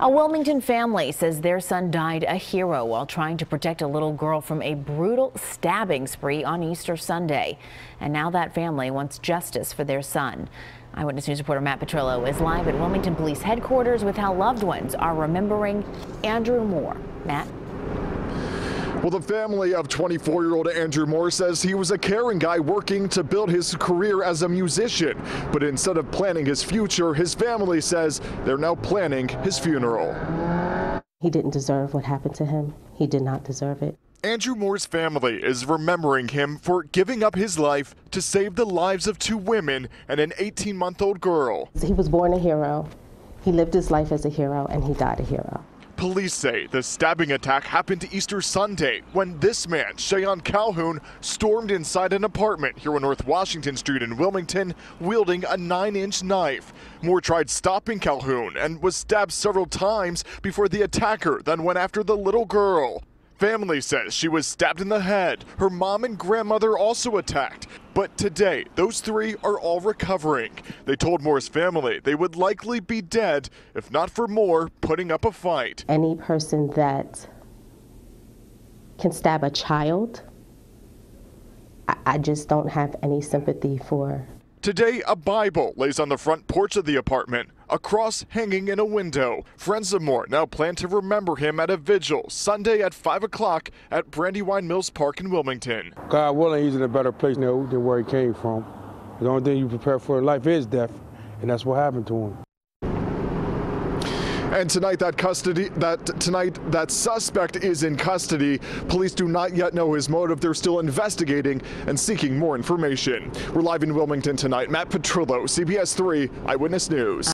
A Wilmington family says their son died a hero while trying to protect a little girl from a brutal stabbing spree on Easter Sunday. And now that family wants justice for their son. Eyewitness News reporter Matt Petrillo is live at Wilmington Police Headquarters with how loved ones are remembering Andrew Moore. Matt? Well, the family of 24 year old Andrew Moore says he was a caring guy working to build his career as a musician. But instead of planning his future, his family says they're now planning his funeral. He didn't deserve what happened to him. He did not deserve it. Andrew Moore's family is remembering him for giving up his life to save the lives of two women and an 18 month old girl. He was born a hero. He lived his life as a hero and he died a hero. Police say the stabbing attack happened Easter Sunday when this man, Cheyenne Calhoun, stormed inside an apartment here on North Washington Street in Wilmington, wielding a nine inch knife. Moore tried stopping Calhoun and was stabbed several times before the attacker then went after the little girl. Family says she was stabbed in the head. Her mom and grandmother also attacked. But today, those three are all recovering. They told Moore's family they would likely be dead if not for Moore putting up a fight. Any person that can stab a child, I, I just don't have any sympathy for. Today, a Bible lays on the front porch of the apartment, a cross hanging in a window. Friends of Moore now plan to remember him at a vigil Sunday at 5 o'clock at Brandywine Mills Park in Wilmington. God willing, he's in a better place now than where he came from. The only thing you prepare for in life is death, and that's what happened to him. And tonight that custody that tonight that suspect is in custody. Police do not yet know his motive. They're still investigating and seeking more information. We're live in Wilmington tonight. Matt Petrillo, CBS 3 Eyewitness News.